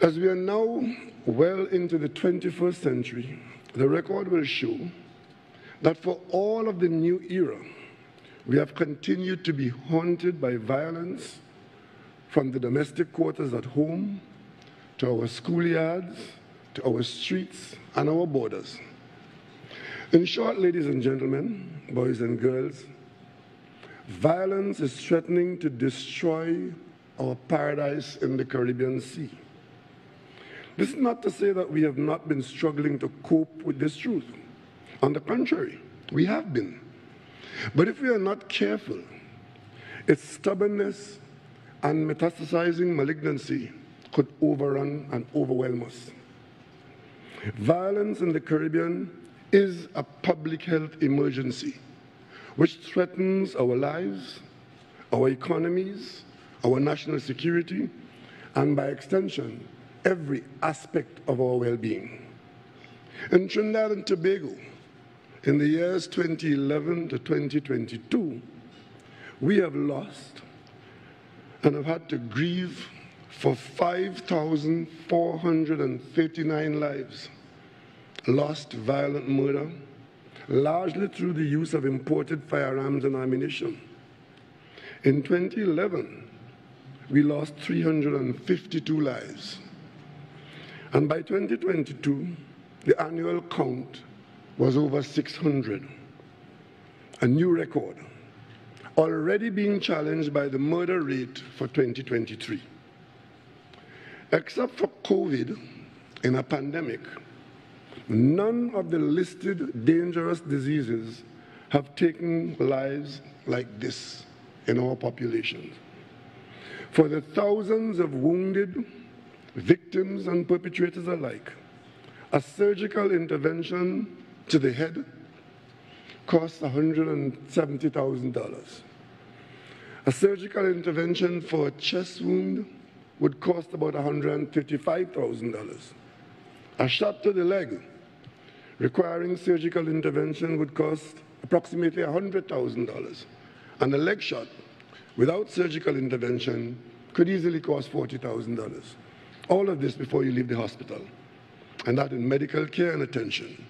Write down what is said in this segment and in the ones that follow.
As we are now well into the 21st century, the record will show that for all of the new era, we have continued to be haunted by violence from the domestic quarters at home to our schoolyards, to our streets, and our borders. In short, ladies and gentlemen, boys and girls, violence is threatening to destroy our paradise in the Caribbean Sea. This is not to say that we have not been struggling to cope with this truth. On the contrary, we have been. But if we are not careful, its stubbornness and metastasizing malignancy could overrun and overwhelm us. Violence in the Caribbean is a public health emergency which threatens our lives, our economies, our national security, and by extension, every aspect of our well-being. In Trinidad and Tobago, in the years 2011 to 2022, we have lost and have had to grieve for 5,439 lives lost violent murder, largely through the use of imported firearms and ammunition. In 2011, we lost 352 lives. And by 2022, the annual count was over 600, a new record, already being challenged by the murder rate for 2023. Except for COVID in a pandemic, none of the listed dangerous diseases have taken lives like this in our populations. For the thousands of wounded, victims and perpetrators alike, a surgical intervention to the head costs $170,000. A surgical intervention for a chest wound would cost about $135,000. A shot to the leg requiring surgical intervention would cost approximately $100,000. And a leg shot without surgical intervention could easily cost $40,000. All of this before you leave the hospital, and that in medical care and attention.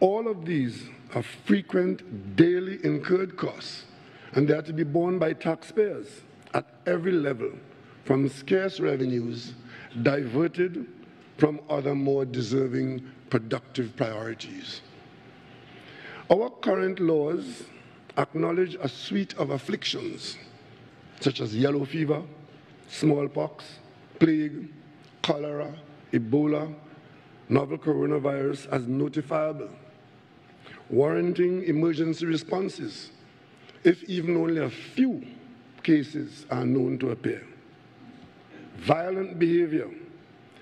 All of these are frequent daily incurred costs, and they are to be borne by taxpayers at every level, from scarce revenues diverted from other more deserving productive priorities. Our current laws acknowledge a suite of afflictions such as yellow fever, smallpox, plague, cholera, Ebola, novel coronavirus as notifiable, warranting emergency responses if even only a few cases are known to appear. Violent behavior,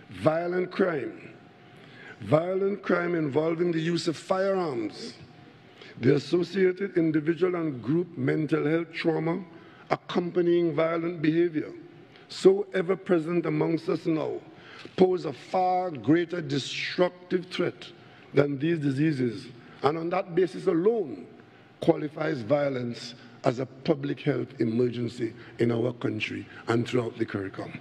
violent crime, violent crime involving the use of firearms, the associated individual and group mental health trauma accompanying violent behavior, so ever present amongst us now, pose a far greater destructive threat than these diseases, and on that basis alone, qualifies violence as a public health emergency in our country and throughout the CARICOM.